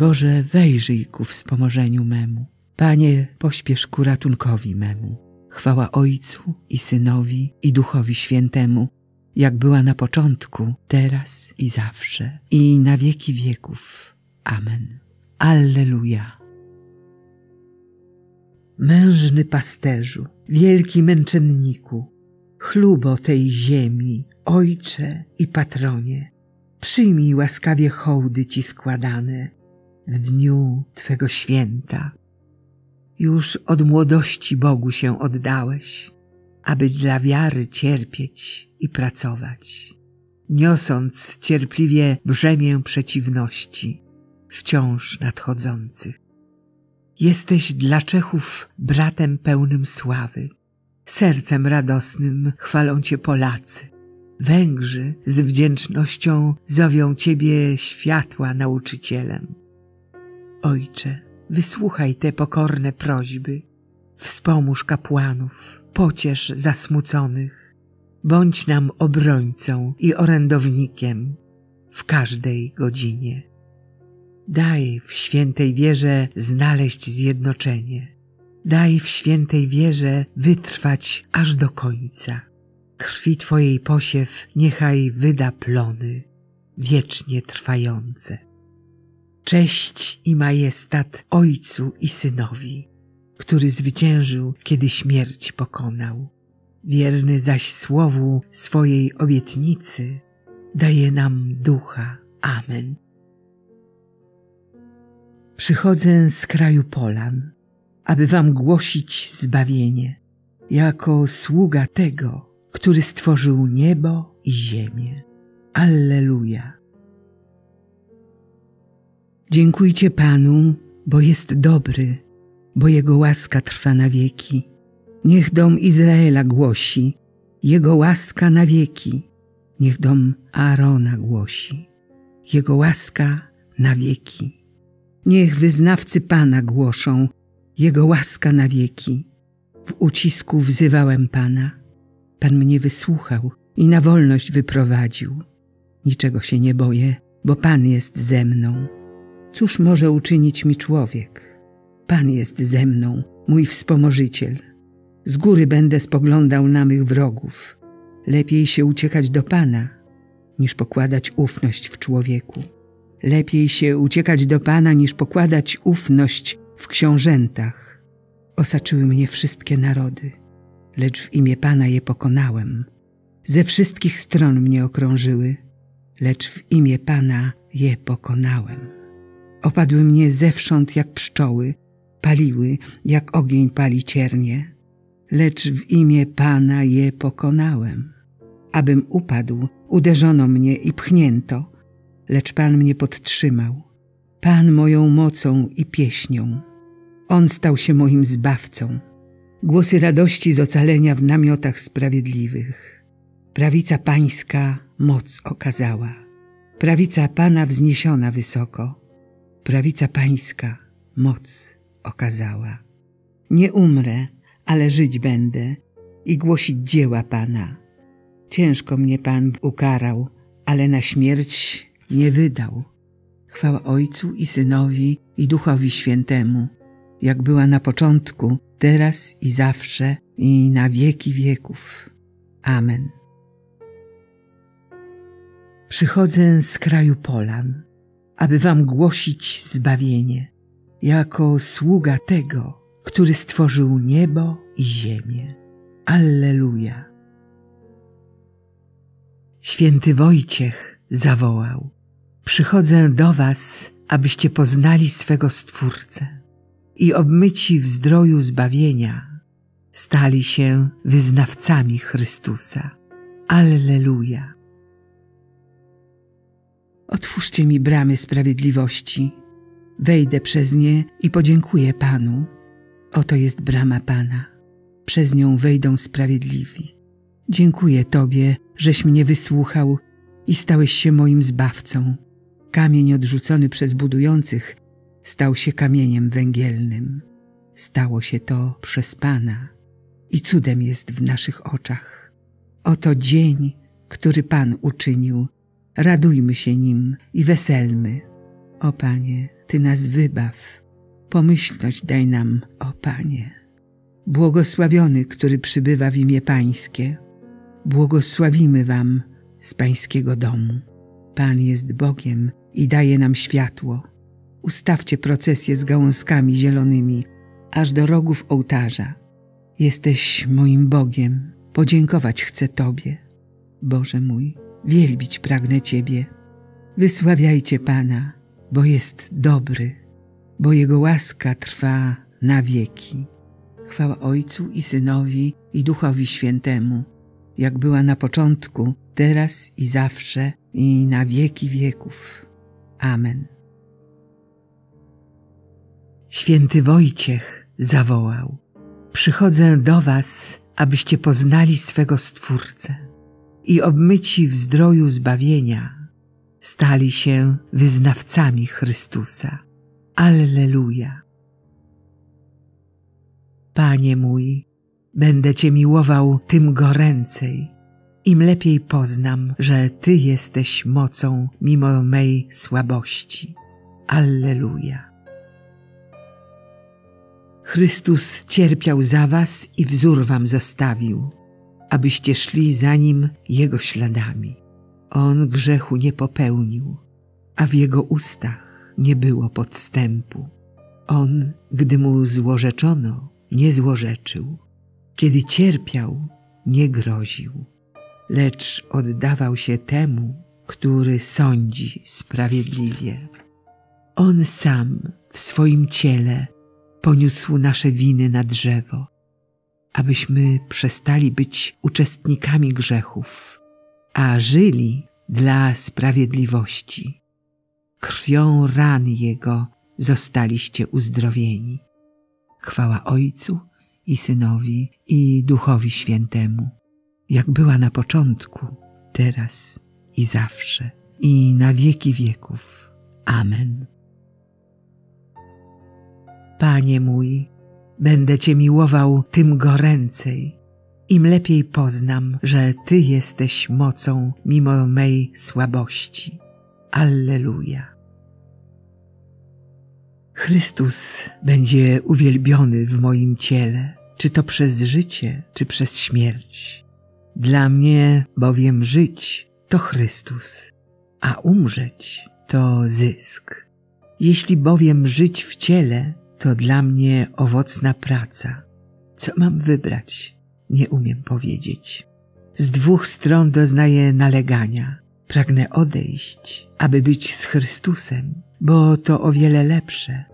Boże, wejrzyj ku wspomożeniu memu. Panie, pośpiesz ku ratunkowi memu. Chwała Ojcu i Synowi i Duchowi Świętemu, jak była na początku, teraz i zawsze, i na wieki wieków. Amen. Alleluja. Mężny pasterzu, wielki męczenniku, chlubo tej ziemi, ojcze i patronie, przyjmij łaskawie hołdy ci składane w dniu Twego święta. Już od młodości Bogu się oddałeś, aby dla wiary cierpieć i pracować, niosąc cierpliwie brzemię przeciwności, wciąż nadchodzących. Jesteś dla Czechów bratem pełnym sławy, sercem radosnym chwalą Cię Polacy. Węgrzy z wdzięcznością zowią Ciebie światła nauczycielem. Ojcze, wysłuchaj te pokorne prośby, wspomóż kapłanów, pociesz zasmuconych, bądź nam obrońcą i orędownikiem w każdej godzinie. Daj w świętej wierze znaleźć zjednoczenie. Daj w świętej wierze wytrwać aż do końca. Krwi Twojej posiew niechaj wyda plony, wiecznie trwające. Cześć i majestat Ojcu i Synowi, który zwyciężył, kiedy śmierć pokonał. Wierny zaś słowu swojej obietnicy daje nam ducha. Amen. Przychodzę z kraju Polan, aby wam głosić zbawienie, jako sługa tego, który stworzył niebo i ziemię. Alleluja. Dziękujcie Panu, bo jest dobry, bo Jego łaska trwa na wieki. Niech dom Izraela głosi, Jego łaska na wieki. Niech dom Aarona głosi, Jego łaska na wieki. Niech wyznawcy Pana głoszą, Jego łaska na wieki. W ucisku wzywałem Pana. Pan mnie wysłuchał i na wolność wyprowadził. Niczego się nie boję, bo Pan jest ze mną. Cóż może uczynić mi człowiek? Pan jest ze mną, mój wspomożyciel. Z góry będę spoglądał na mych wrogów. Lepiej się uciekać do Pana, niż pokładać ufność w człowieku. Lepiej się uciekać do Pana, niż pokładać ufność w książętach. Osaczyły mnie wszystkie narody, lecz w imię Pana je pokonałem. Ze wszystkich stron mnie okrążyły, lecz w imię Pana je pokonałem. Opadły mnie zewsząd jak pszczoły, paliły jak ogień pali ciernie, lecz w imię Pana je pokonałem. Abym upadł, uderzono mnie i pchnięto, lecz Pan mnie podtrzymał. Pan moją mocą i pieśnią. On stał się moim zbawcą. Głosy radości z ocalenia w namiotach sprawiedliwych. Prawica pańska moc okazała. Prawica Pana wzniesiona wysoko. Prawica pańska moc okazała. Nie umrę, ale żyć będę i głosić dzieła Pana. Ciężko mnie Pan ukarał, ale na śmierć nie wydał. Chwała Ojcu i Synowi i Duchowi Świętemu, jak była na początku, teraz i zawsze i na wieki wieków. Amen. Przychodzę z kraju Polan, aby wam głosić zbawienie, jako sługa tego, który stworzył niebo i ziemię. Alleluja. Święty Wojciech zawołał: Przychodzę do Was, abyście poznali swego Stwórcę i obmyci w zdroju zbawienia stali się wyznawcami Chrystusa. Alleluja. Otwórzcie mi bramy sprawiedliwości. Wejdę przez nie i podziękuję Panu. Oto jest brama Pana. Przez nią wejdą sprawiedliwi. Dziękuję Tobie, żeś mnie wysłuchał i stałeś się moim zbawcą. Kamień odrzucony przez budujących stał się kamieniem węgielnym. Stało się to przez Pana i cudem jest w naszych oczach. Oto dzień, który Pan uczynił. Radujmy się nim i weselmy. O Panie, Ty nas wybaw, pomyślność daj nam, o Panie. Błogosławiony, który przybywa w imię Pańskie, błogosławimy Wam z Pańskiego domu. Pan jest Bogiem i daje nam światło. Ustawcie procesję z gałązkami zielonymi, aż do rogów ołtarza. Jesteś moim Bogiem, podziękować chcę Tobie. Boże mój, wielbić pragnę Ciebie. Wysławiajcie Pana, bo jest dobry, bo Jego łaska trwa na wieki. Chwała Ojcu i Synowi i Duchowi Świętemu, jak była na początku, teraz i zawsze, i na wieki wieków. Amen. Święty Wojciech zawołał: Przychodzę do Was, abyście poznali swego Stwórcę i obmyci w zdroju zbawienia stali się wyznawcami Chrystusa. Alleluja. Panie mój, będę Cię miłował tym goręcej, im lepiej poznam, że Ty jesteś mocą mimo mej słabości. Alleluja. Chrystus cierpiał za was i wzór wam zostawił, abyście szli za Nim Jego śladami. On grzechu nie popełnił, a w Jego ustach nie było podstępu. On, gdy Mu złorzeczono, nie złorzeczył. Kiedy cierpiał, nie groził, lecz oddawał się temu, który sądzi sprawiedliwie. On sam w swoim ciele poniósł nasze winy na drzewo, abyśmy przestali być uczestnikami grzechów, a żyli dla sprawiedliwości. Krwią ran Jego zostaliście uzdrowieni. Chwała Ojcu i Synowi i Duchowi Świętemu, jak była na początku, teraz i zawsze, i na wieki wieków. Amen. Panie mój, będę Cię miłował tym goręcej, im lepiej poznam, że Ty jesteś mocą mimo mej słabości. Alleluja. Chrystus będzie uwielbiony w moim ciele, czy to przez życie, czy przez śmierć. Dla mnie bowiem żyć to Chrystus, a umrzeć to zysk. Jeśli bowiem żyć w ciele, to dla mnie owocna praca. Co mam wybrać? Nie umiem powiedzieć. Z dwóch stron doznaję nalegania. Pragnę odejść, aby być z Chrystusem, bo to o wiele lepsze.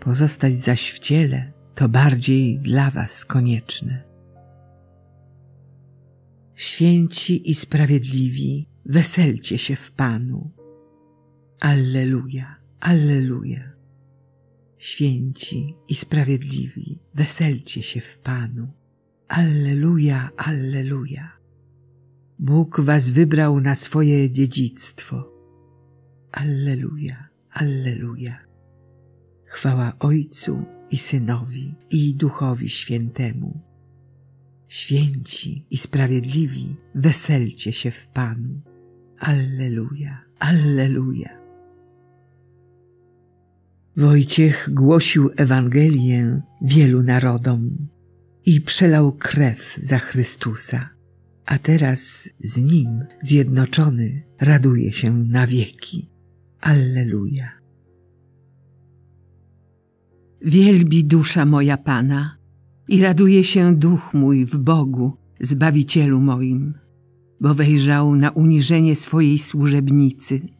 Pozostać zaś w ciele to bardziej dla Was konieczne. Święci i sprawiedliwi, weselcie się w Panu. Alleluja, Alleluja święci i sprawiedliwi, weselcie się w Panu. Alleluja, Alleluja. Bóg was wybrał na swoje dziedzictwo. Alleluja, Alleluja. Chwała Ojcu i Synowi i Duchowi Świętemu. Święci i sprawiedliwi, weselcie się w Panu. Alleluja, Alleluja. Wojciech głosił Ewangelię wielu narodom i przelał krew za Chrystusa, a teraz z Nim zjednoczony raduje się na wieki. Alleluja. Wielbi dusza moja Pana i raduje się duch mój w Bogu, Zbawicielu moim, bo wejrzał na uniżenie swojej służebnicy –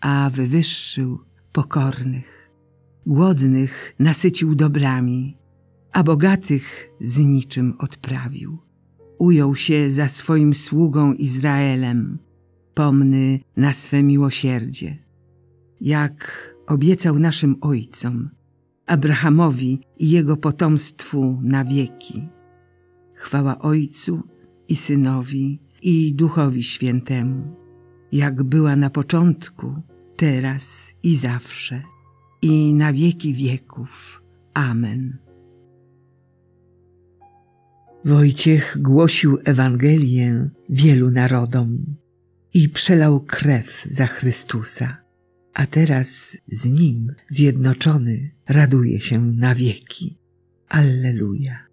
a wywyższył pokornych. Głodnych nasycił dobrami, a bogatych z niczym odprawił. Ujął się za swoim sługą Izraelem, pomny na swe miłosierdzie. Jak obiecał naszym ojcom, Abrahamowi i jego potomstwu na wieki. Chwała Ojcu i Synowi i Duchowi Świętemu, jak była na początku, teraz i zawsze, i na wieki wieków. Amen. Wojciech głosił Ewangelię wielu narodom i przelał krew za Chrystusa, a teraz z Nim zjednoczony raduje się na wieki. Alleluja.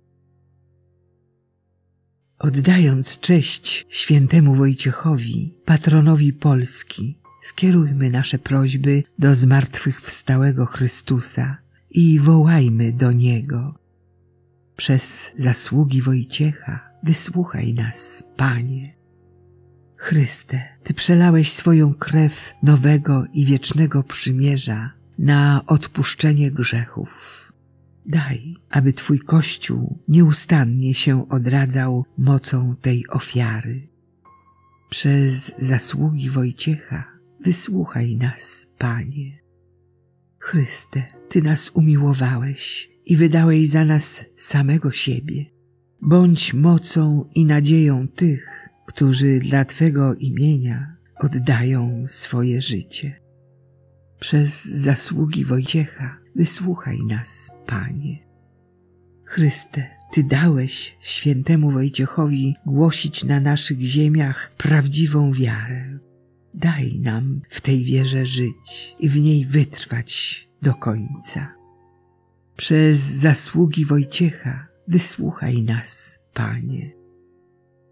Oddając cześć świętemu Wojciechowi, patronowi Polski, skierujmy nasze prośby do zmartwychwstałego Chrystusa i wołajmy do Niego. Przez zasługi Wojciecha wysłuchaj nas, Panie. Chryste, Ty przelałeś swoją krew nowego i wiecznego przymierza na odpuszczenie grzechów. Daj, aby Twój Kościół nieustannie się odradzał mocą tej ofiary. Przez zasługi Wojciecha wysłuchaj nas, Panie. Chryste, Ty nas umiłowałeś i wydałeś za nas samego siebie. Bądź mocą i nadzieją tych, którzy dla Twego imienia oddają swoje życie. Przez zasługi Wojciecha wysłuchaj nas, Panie. Chryste, Ty dałeś świętemu Wojciechowi głosić na naszych ziemiach prawdziwą wiarę. Daj nam w tej wierze żyć i w niej wytrwać do końca. Przez zasługi Wojciecha wysłuchaj nas, Panie.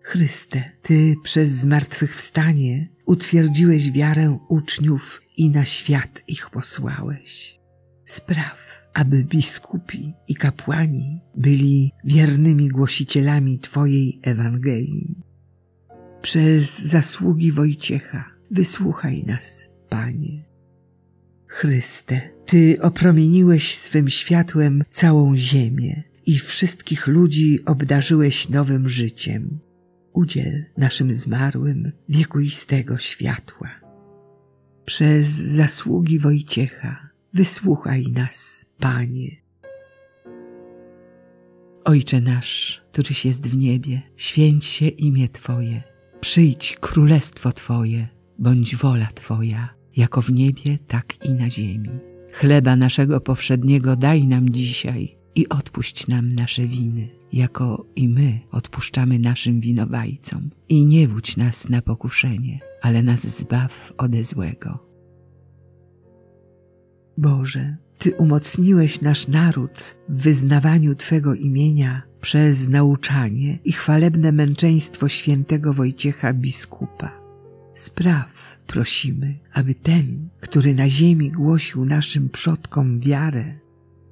Chryste, Ty przez zmartwychwstanie utwierdziłeś wiarę uczniów i na świat ich posłałeś. Spraw, aby biskupi i kapłani byli wiernymi głosicielami Twojej Ewangelii. Przez zasługi Wojciecha wysłuchaj nas, Panie. Chryste, Ty opromieniłeś swym światłem całą ziemię i wszystkich ludzi obdarzyłeś nowym życiem. Udziel naszym zmarłym wiekuistego światła. Przez zasługi Wojciecha wysłuchaj nas, Panie. Ojcze nasz, któryś jest w niebie, święć się imię Twoje, przyjdź królestwo Twoje, bądź wola Twoja, jako w niebie, tak i na ziemi. Chleba naszego powszedniego daj nam dzisiaj i odpuść nam nasze winy, jako i my odpuszczamy naszym winowajcom. I nie wódź nas na pokuszenie, ale nas zbaw ode złego. Boże, Ty umocniłeś nasz naród w wyznawaniu Twego imienia przez nauczanie i chwalebne męczeństwo świętego Wojciecha biskupa. Spraw, prosimy, aby ten, który na ziemi głosił naszym przodkom wiarę,